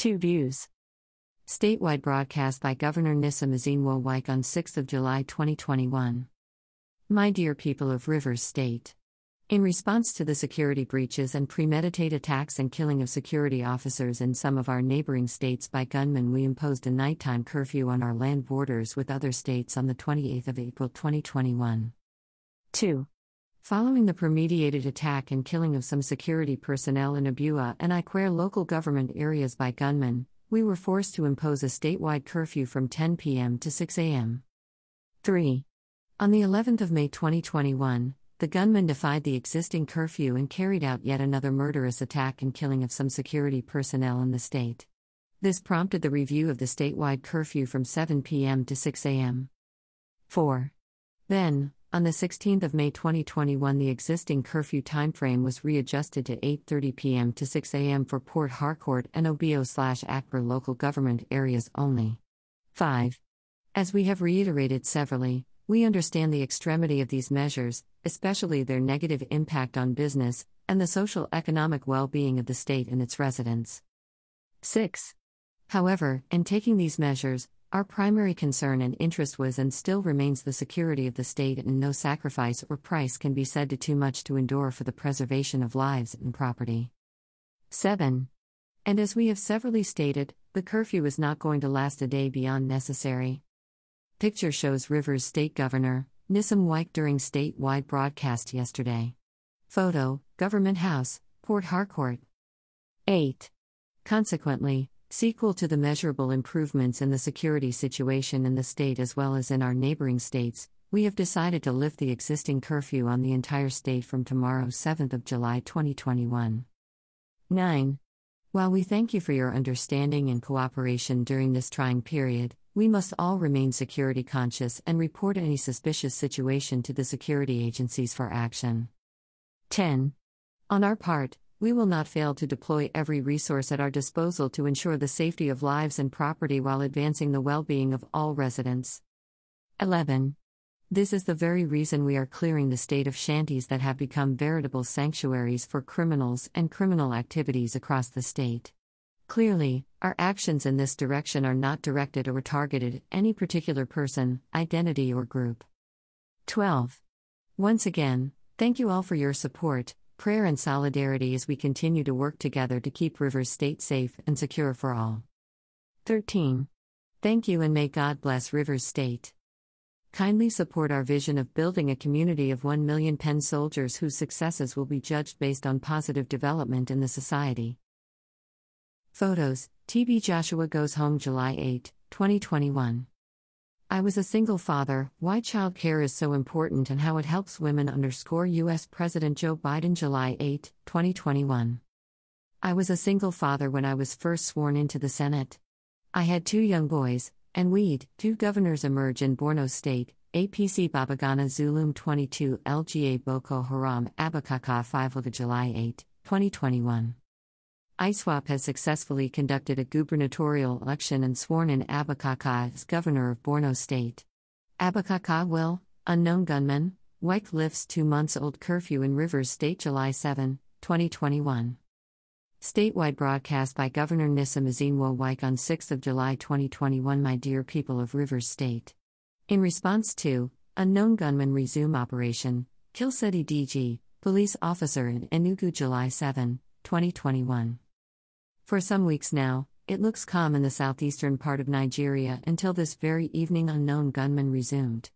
Two views. Statewide broadcast by Governor Nyesom Ezenwo-Wike on 6 July 2021. My dear people of Rivers State. In response to the security breaches and premeditated attacks and killing of security officers in some of our neighboring states by gunmen, we imposed a nighttime curfew on our land borders with other states on the 28th of April 2021. 2. Following the premeditated attack and killing of some security personnel in Abua and Ikwerre local government areas by gunmen, we were forced to impose a statewide curfew from 10 p.m. to 6 a.m. 3. On the 11th of May 2021, the gunmen defied the existing curfew and carried out yet another murderous attack and killing of some security personnel in the state. This prompted the review of the statewide curfew from 7 p.m. to 6 a.m. 4. Then, on the 16th of May 2021 the existing curfew timeframe was readjusted to 8:30 p.m. to 6 a.m. for Port Harcourt and Obio/Akpor local government areas only. 5. As we have reiterated severally, we understand the extremity of these measures, especially their negative impact on business and the social economic well being of the state and its residents. 6. However, in taking these measures, our primary concern and interest was and still remains the security of the state, and no sacrifice or price can be said to too much to endure for the preservation of lives and property. 7. And as we have severally stated, the curfew is not going to last a day beyond necessary. Picture shows Rivers State Governor, Nyesom-Wike during statewide broadcast yesterday. Photo, Government House, Port Harcourt. 8. Consequently, sequel to the measurable improvements in the security situation in the state as well as in our neighboring states, we have decided to lift the existing curfew on the entire state from tomorrow, 7th of July 2021. 9. While we thank you for your understanding and cooperation during this trying period, we must all remain security conscious and report any suspicious situation to the security agencies for action. 10. On our part, we will not fail to deploy every resource at our disposal to ensure the safety of lives and property while advancing the well being of all residents. 11. This is the very reason we are clearing the state of shanties that have become veritable sanctuaries for criminals and criminal activities across the state. Clearly, our actions in this direction are not directed or targeted at any particular person, identity, or group. 12. Once again, thank you all for your support, prayer, and solidarity as we continue to work together to keep Rivers State safe and secure for all. 13. Thank you and may God bless Rivers State. Kindly support our vision of building a community of 1 million Penn soldiers whose successes will be judged based on positive development in the society. Photos TB Joshua Goes Home July 8, 2021. I was a single father, why child care is so important and how it helps women underscore US President Joe Biden July 8, 2021. I was a single father when I was first sworn into the Senate. I had two young boys, and we'd, two governors emerge in Borno State, APC Babagana Zulum 22 LGA Boko Haram Abakaka 5 July 8, 2021. ISWAP has successfully conducted a gubernatorial election and sworn in Abakaka as governor of Borno State. Abakaka will, unknown gunman, lifts two months old curfew in Rivers State July 7, 2021. Statewide broadcast by Governor Nyesom Ezenwo-Wike on 6 July 2021 My dear people of Rivers State. In response to, unknown gunman resume operation, Kilsedi DG, police officer in Enugu July 7, 2021. For some weeks now, it looks calm in the southeastern part of Nigeria until this very evening unknown gunmen resumed.